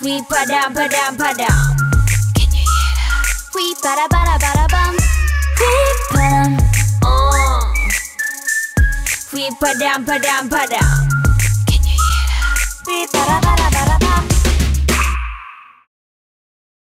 We padam padam padam. Can you hear that? We bada bada bada bum. We padam. Oh. We padam padam padam.